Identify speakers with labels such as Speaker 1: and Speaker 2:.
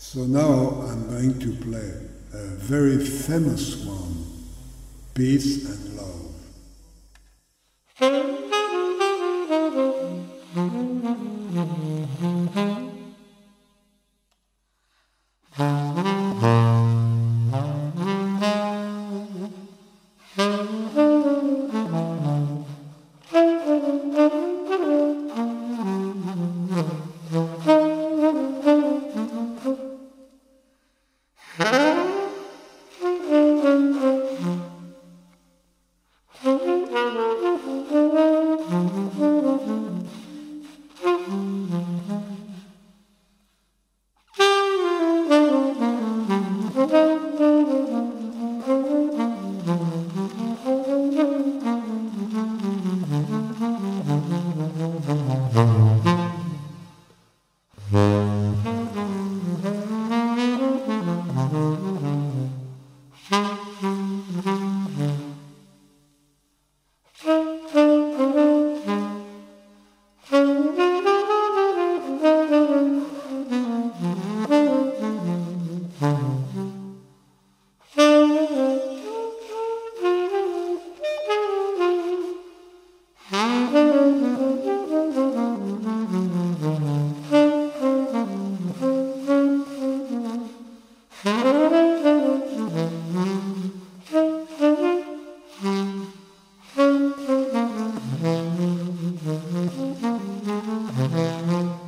Speaker 1: So now I'm going to play a very famous one, Peace and Love.
Speaker 2: Mm-hmm.